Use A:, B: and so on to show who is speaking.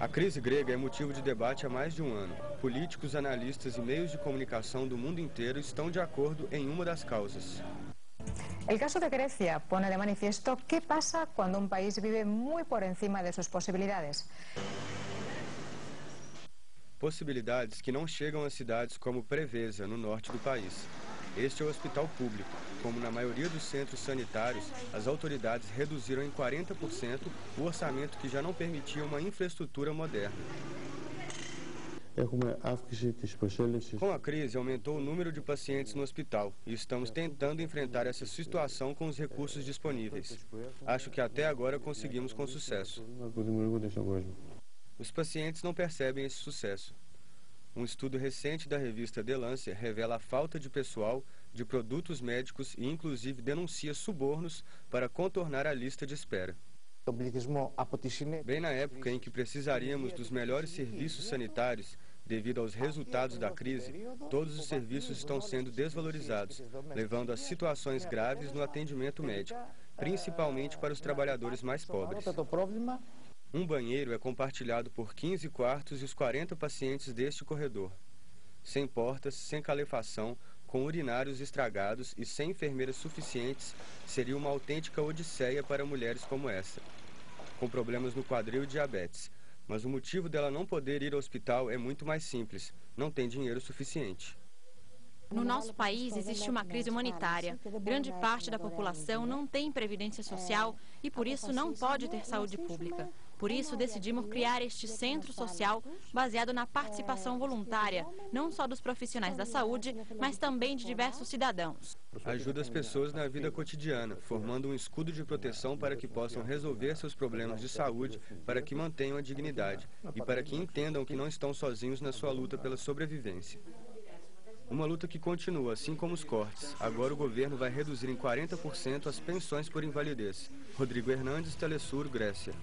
A: A crise grega é motivo de debate há mais de um ano. Políticos, analistas e meios de comunicação do mundo inteiro estão de acordo em uma das causas.
B: El caso de Grecia pone de manifiesto qué pasa cuando un país vive muy por encima de sus posibilidades.
A: Possibilidades que não chegam a cidades como Preveza, no norte do país. Este é o hospital público. Como na maioria dos centros sanitários, as autoridades reduziram em 40% o orçamento que já não permitia uma infraestrutura moderna. Com a crise, aumentou o número de pacientes no hospital e estamos tentando enfrentar essa situação com os recursos disponíveis. Acho que até agora conseguimos com sucesso. Os pacientes não percebem esse sucesso. Um estudo recente da revista The Lancet revela a falta de pessoal, de produtos médicos e inclusive denuncia subornos para contornar a lista de espera. Bem na época em que precisaríamos dos melhores serviços sanitários, devido aos resultados da crise, todos os serviços estão sendo desvalorizados, levando a situações graves no atendimento médico, principalmente para os trabalhadores mais pobres. Um banheiro é compartilhado por 15 quartos e os 40 pacientes deste corredor. Sem portas, sem calefação, com urinários estragados e sem enfermeiras suficientes, seria uma autêntica odisseia para mulheres como essa. Com problemas no quadril e diabetes. Mas o motivo dela não poder ir ao hospital é muito mais simples. Não tem dinheiro suficiente.
C: No nosso país existe uma crise humanitária. Grande parte da população não tem previdência social e por isso não pode ter saúde pública. Por isso decidimos criar este centro social baseado na participação voluntária, não só dos profissionais da saúde, mas também de diversos cidadãos.
A: Ajuda as pessoas na vida cotidiana, formando um escudo de proteção para que possam resolver seus problemas de saúde, para que mantenham a dignidade e para que entendam que não estão sozinhos na sua luta pela sobrevivência. Uma luta que continua, assim como os cortes. Agora o governo vai reduzir em 40% as pensões por invalidez. Rodrigo Hernandes, Telesur, Grécia.